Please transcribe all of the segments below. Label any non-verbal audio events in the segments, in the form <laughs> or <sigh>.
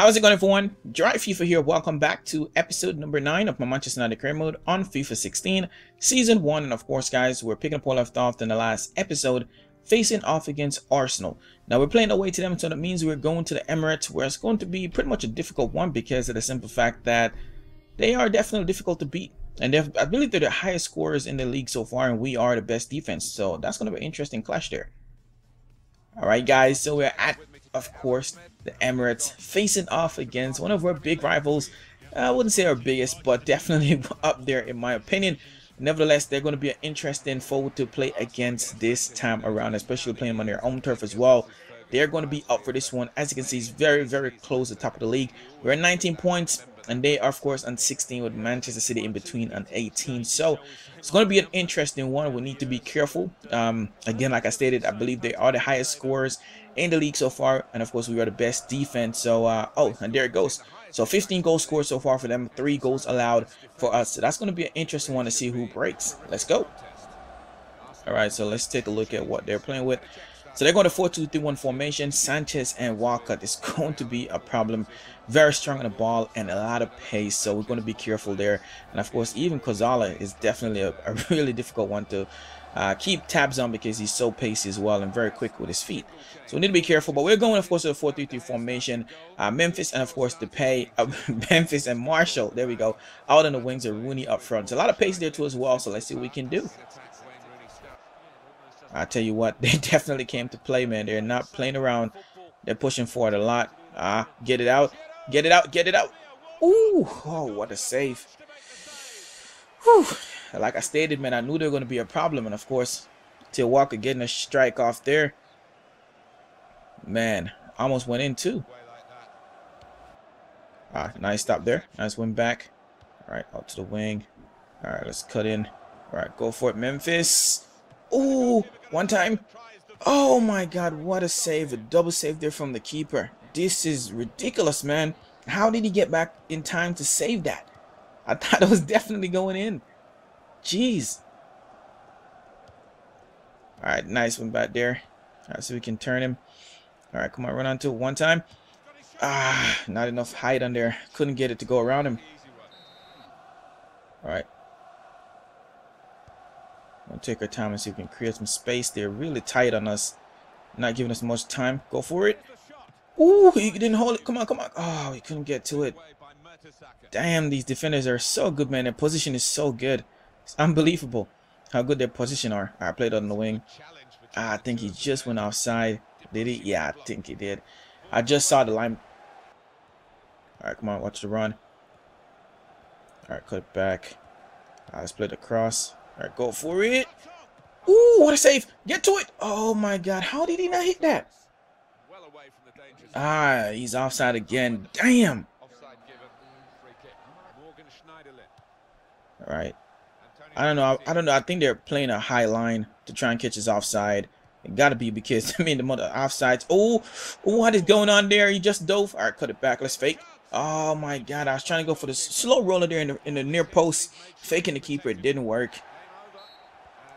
How's it going everyone? Jiraiya FIFA here. Welcome back to episode number 9 of my Manchester United career mode on FIFA 16 season 1 and of course guys we're picking up where left off in the last episode facing off against Arsenal. Now we're playing away to them so that means we're going to the Emirates where it's going to be pretty much a difficult one because of the simple fact that they are definitely difficult to beat. And I believe they're the highest scorers in the league so far and we are the best defense. So that's going to be an interesting clash there. Alright guys, so we're at of course, the Emirates facing off against one of our big rivals. I wouldn't say our biggest, but definitely <laughs> up there in my opinion. Nevertheless, they're going to be an interesting foe to play against this time around, especially playing on their home turf as well. They're going to be up for this one. As you can see, it's very, very close to the top of the league. We're at 19 points, and they are, of course, on 16 with Manchester City in between on 18. So it's going to be an interesting one. We need to be careful. Um, again, like I stated, I believe they are the highest scorers in the league so far. And of course, we are the best defense. So, uh, oh, and there it goes. So 15 goals scored so far for them, three goals allowed for us. So that's going to be an interesting one to see who breaks. Let's go. All right, so let's take a look at what they're playing with. So they're going to 4-2-3-1 formation. Sanchez and Walcott is <laughs> going to be a problem. Very strong on the ball and a lot of pace. So we're going to be careful there. And of course, even Cazorla is definitely a, a <laughs> really difficult one to uh, keep tabs on because he's so pacey as well and very quick with his feet. So we need to be careful. But we're going, of course, to a 4-3-3 formation. Uh, Memphis and, of course, Depay, uh, <laughs> Memphis and Martial. There we go. Out on the wings are Rooney up front. So a lot of pace there too as well. So let's see what we can do. I tell you what, <laughs> they definitely came to play, man. They're not playing around. They're pushing forward a lot. Ah, get it out. Get it out. Get it out. Ooh, oh, what a save. Whew. Like I stated, man, I knew they were going to be a problem. And, of course, Theo Walcott getting a strike off there. Man, almost went in, too. Ah, nice stop there. Nice win back. All right, out to the wing. All right, let's cut in. All right, go for it, Memphis. Ooh, one time. Oh my god, what a save. A double save there from the keeper. This is ridiculous, man. How did he get back in time to save that? I <laughs> thought it was definitely going in. Jeez. Alright, nice one back there. Alright, so we can turn him. Alright, come on, run onto it one time. Ah, not enough height on there. Couldn't get it to go around him. Alright, take our time and see if we can create some space. They're really tight on us. Not giving us much time. Go for it. Ooh, he didn't hold it. Come on, come on. Oh, he couldn't get to it. Damn, these defenders are so good, man. Their position is so good. It's unbelievable how good their position are. I played on the wing. Ah, I think he just went offside. Did he? Yeah, I think he did. I just saw the line. All right, come on, watch the run. All right, cut back. I let's play the cross. Alright, go for it. Ooh, what a save. Get to it. Oh my god. How did he not hit that? Ah, he's offside again. Damn. Alright. I don't know. I, I, don't know. I think they're playing a high line to try and catch his offside. It gotta be because <laughs> I mean the mother offsides. Oh, what is going on there? He just dove. All right, cut it back. Let's fake. Oh my god, I was trying to go for the slow roller there in the in the near post, faking the keeper. It didn't work.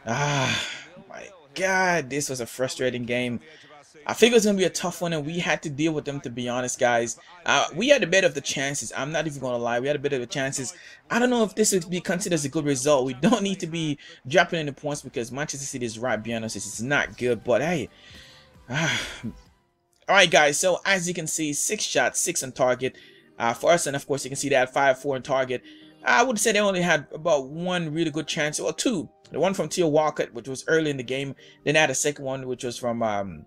Ah, my God, this was a frustrating game. I think it was going to be a tough one, and we had to deal with them, to be honest, guys. Uh, we had a bit of the chances. I'm not even going to lie. We had a bit of the chances. I don't know if this would be considered as a good result. We don't need to be dropping any points because Manchester City is right behind us. Is not good, but hey. Ah. All right, guys. So, as you can see, six shots, six on target uh, for us. And, of course, you can see that 5-4 on target. I would say they only had about one really good chance, or two the one from Theo Walcott, which was early in the game. Then I had a second one, which was from, um,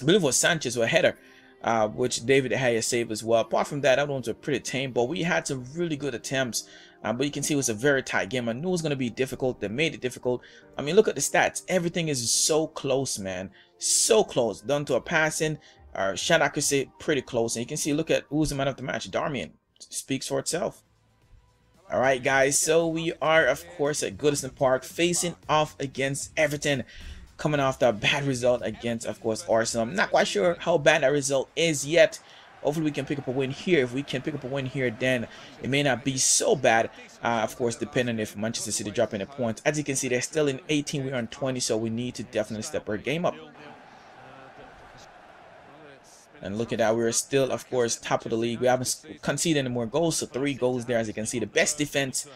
I believe it was Sanchez or a header, uh, which David Haya saved as well. Apart from that, other ones were pretty tame, but we had some really good attempts. Uh, but you can see it was a very tight game. I knew it was going to be difficult. They made it difficult. I mean, look at the stats. Everything is so close, man. So close. Done to a passing. Our shot accuracy pretty close. And you can see, look at who's the man of the match. Darmian speaks for itself. Alright guys, so we are of course at Goodison Park facing off against Everton coming off the bad result against of course Arsenal. I'm not quite sure how bad that result is yet. Hopefully we can pick up a win here. If we can pick up a win here, then it may not be so bad. Uh, of course, depending if Manchester City drop in any points. As you can see, they're still in 18. We're on 20, so we need to definitely step our game up. And look at that. We're still, of course, top of the league. We haven't conceded any more goals. So three goals there, as you can see. The best defense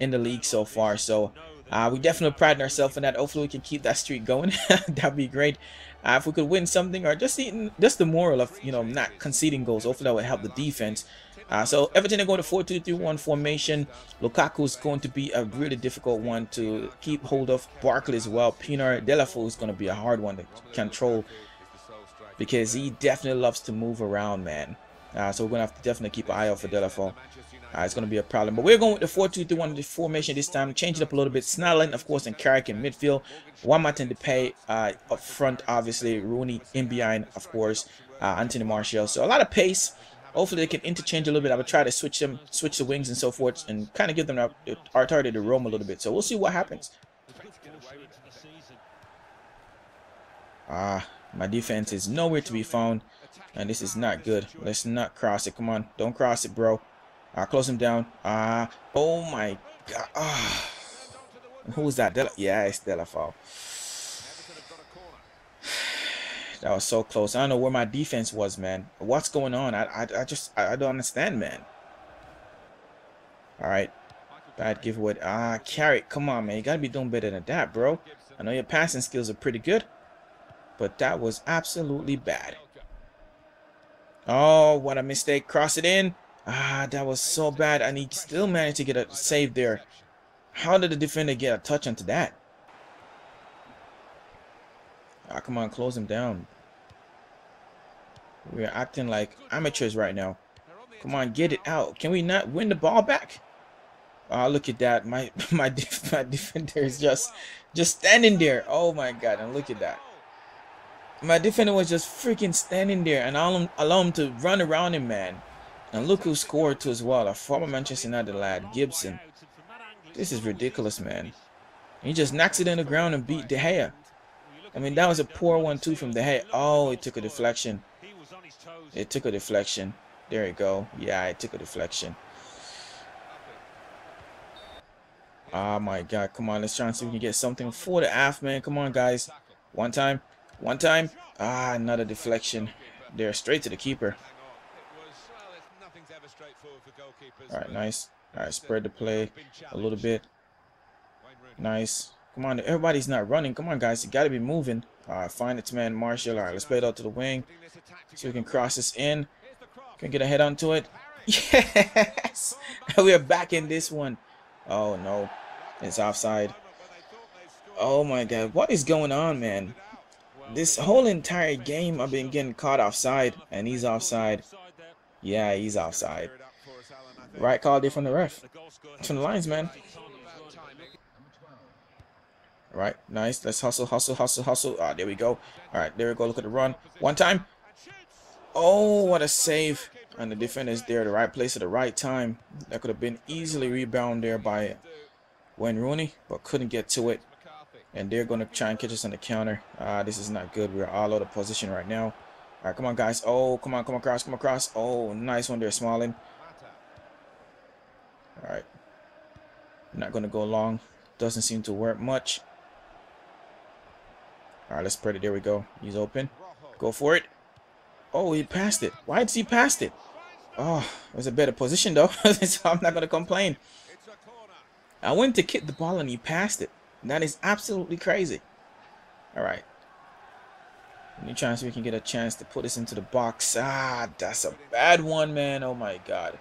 in the league so far. So uh, we definitely pride ourselves in that. Hopefully we can keep that streak going. <laughs> That'd be great. Uh, if we could win something or just eating, just the moral of, you know, not conceding goals. Hopefully that would help the defense. Uh, so Everton are going to 4-2-3-1 formation. Lukaku is going to be a really difficult one to keep hold of. Barkley as well. Pienaar Deulofeu is going to be a hard one to control because he definitely loves to move around, man. Uh, so we're going to have to definitely keep an eye out for Deulofeu. Uh, it's going to be a problem. But we're going with the 4-2-3-1 the formation this time. Change it up a little bit. Smalling, of course, and Carrick in midfield. Juan Martin Depay uh, up front, obviously. Rooney in behind, of course. Uh, Anthony Martial. So a lot of pace. Hopefully they can interchange a little bit. I would try to switch them, switch the wings and so forth, and kind of give them our target to roam a little bit. So we'll see what happens. Ah, my defense is nowhere to be found, and this is not good. Let's not cross it. Come on, don't cross it, bro. Uh, close him down. Ah, uh, oh my god. Ah. Who was that? Yeah, it's Deulofeu. <sighs> That was so close. I don't know where my defense was, man. What's going on? I, I, I just, I, I don't understand, man. All right. Bad giveaway. Ah, Carrick. Come on, man. You got to be doing better than that, bro. I know your passing skills are pretty good. But that was absolutely bad. Oh, what a mistake. Cross it in. Ah, that was so bad. And he still managed to get a save there. How did the defender get a touch onto that? Ah, come on, close him down. We're acting like amateurs right now. Come on, get it out. Can we not win the ball back? Oh, look at that. My <laughs> my my defender is just just standing there. Oh my god, and look at that. My defender was just freaking standing there and him, allow him to run around him, man. And look who scored too as well. A former Manchester United lad, Gibson. This is ridiculous, man. He just knocks it in the ground and beat De Gea. I mean, that was a poor one too from De Gea. Oh, it took a deflection. It took a deflection. There you go. Yeah, it took a deflection. Oh my god, come on, let's try and see if we can get something for the half, man. Come on, guys. One time. One time. Ah, another deflection. There, straight to the keeper. Alright, nice. Alright, spread the play a little bit. Nice. Come on, everybody's not running. Come on, guys. You got to be moving. Alright, find its man, Martial. Alright, let's play it out to the wing. So we can cross this in. Can get a head onto it. <laughs> Yes! <laughs> we are back in this one. Oh, no. It's offside. Oh, my God. What is going on, man? This whole entire game I've been getting caught offside. And he's offside. Yeah, he's offside. Right call there from the ref. From the lines, man. Right, nice. Let's hustle, hustle, hustle, hustle. Ah, there we go. All right, there we go. Look at the run. One time. Oh, what a save. And the defender is there, the right place at the right time. That could have been easily rebounded there by Wayne Rooney, but couldn't get to it. And they're going to try and catch us on the counter. Ah, this is not good. We're all out of position right now. All right, come on, guys. Oh, come on, come across, come across. Oh, nice one there, Smalling. All right. Not going to go long. Doesn't seem to work much. All right, let's spread it. There we go. He's open. Go for it. Oh, he passed it. Why did he pass it? Oh, it was a better position, though. <laughs> so I'm not going to complain. I went to kick the ball and he passed it. That is absolutely crazy. All right. Let me try and see if we can get a chance to put this into the box? Ah, that's a bad one, man. Oh, my God.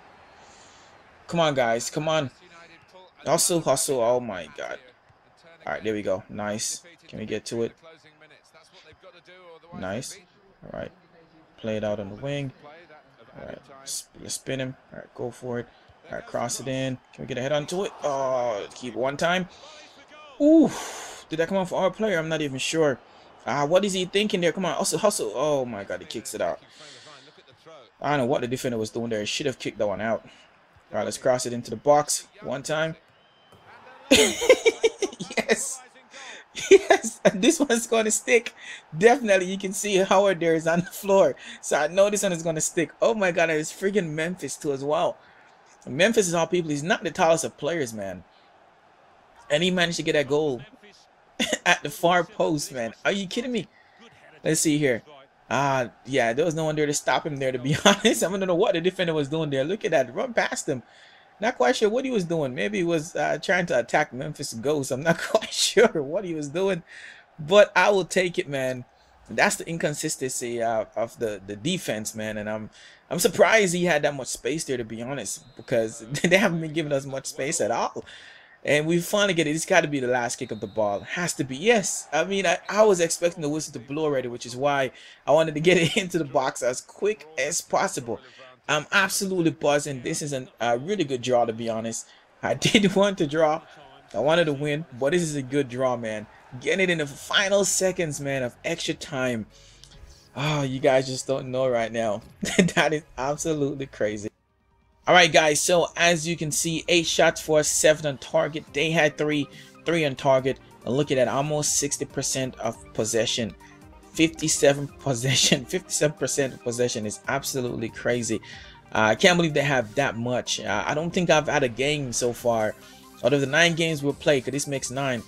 Come on, guys. Come on. Hustle, hustle. Oh, my God. All right, there we go. Nice. Can we get to it? Nice. All right. Play it out on the wing. All right. Let's spin him. All right, go for it. All right, cross it in. Can we get a head onto it? Oh, keep one time. Ooh. Did that come off our player? I'm not even sure. Ah, what is he thinking there? Come on, hustle, hustle. Oh my god, he kicks it out. I don't know what the defender was doing there. He should have kicked that one out. All right, let's cross it into the box one time. <laughs> yes. Yes, and this one's going to stick. Definitely, you can see Howard there is on the floor. So I know this one is going to stick. Oh my God, it's freaking Memphis too as well. Memphis is all people. He's not the tallest of players, man. And he managed to get that goal <laughs> at the far post, man. Are you kidding me? Let's see here. Uh, yeah, there was no one there to stop him there, to be <laughs> honest. I don't know what the defender was doing there. Look at that. Run past him. Not quite sure what he was doing. Maybe he was uh, trying to attack Memphis Ghost. I'm not <laughs> quite sure what he was doing. But I will take it, man. That's the inconsistency uh, of the, the defense, man. And I'm I'm surprised he had that much space there, to be honest, because they haven't been giving us much space at all. And we finally get it. It's got to be the last kick of the ball. Has to be. Yes. I mean, I, I was expecting the whistle to blow already, which is why I wanted to get <laughs> it into the box as quick as possible. I'm absolutely buzzing. This is an, a really good draw, to be honest. I <laughs> did want to draw. I wanted to win, but this is a good draw, man. Getting it in the final seconds, man, of extra time. Oh, you guys just don't know right now. <laughs> that is absolutely crazy. Alright guys, so as you can see, 8 shots for 7 on target. They had 3, 3 on target. And look at that, almost 60% of possession. 57 <laughs> possession, 57% possession is absolutely crazy. Uh, I can't believe they have that much. Uh, I don't think I've had a game so far. Out of the 9 games we've played, because this makes 9,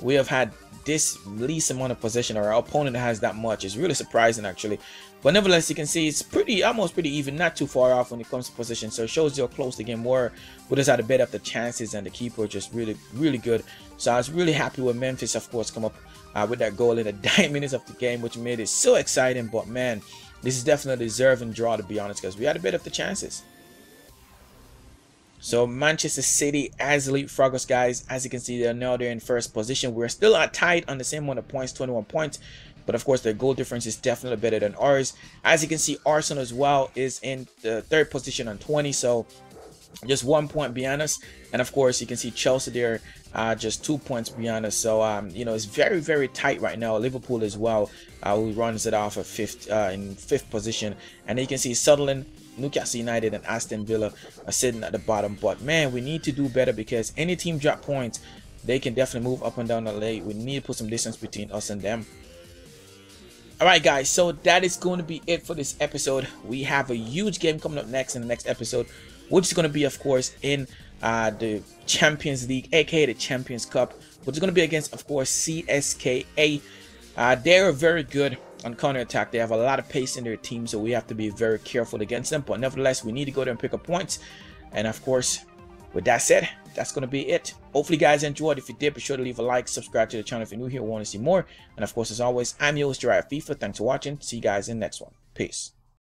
we have had this least amount of possession or our opponent has that much. is really surprising actually. But nevertheless, you can see it's pretty, almost pretty even, not too far off when it comes to position. So it shows you how close the game were. We just had a bit of the chances and the keeper just really, really good. So I was really happy with Memphis, of course, come up uh, with that goal in the <laughs> 9 minutes of the game, which made it so exciting. But man, this is definitely a deserving draw, to be honest, because we had a bit of the chances. So Manchester City as Elite Froggers, guys, as you can see, they're now they're in first position. We're still tied on the same amount of points, 21 points. But of course, their goal difference is definitely better than ours. As you can see, Arsenal as well is in the third position on 20. So just one point behind us. And of course, you can see Chelsea there uh, just two points behind us. So, um, you know, it's very, very tight right now. Liverpool as well, uh, who runs it off of fifth uh, in fifth position. And you can see Sunderland, Newcastle United, and Aston Villa are sitting at the bottom. But man, we need to do better because any team drop points, they can definitely move up and down the league. We need to put some distance between us and them. Alright guys, so that is going to be it for this episode. We have a huge game coming up next in the next episode, which is going to be, of course, in uh, the Champions League, aka the Champions Cup, which is going to be against, of course, CSKA. Uh, they're very good on counter attack. They have a lot of pace in their team, so we have to be very careful against them. But nevertheless, we need to go there and pick up points. And of course, with that said, that's going to be it. Hopefully, you guys enjoyed. If you did, be sure to leave a like, subscribe to the channel if you're new here want to see more. And of course, as always, I'm your host, Jiraiya FIFA. Thanks for watching. See you guys in the next one. Peace.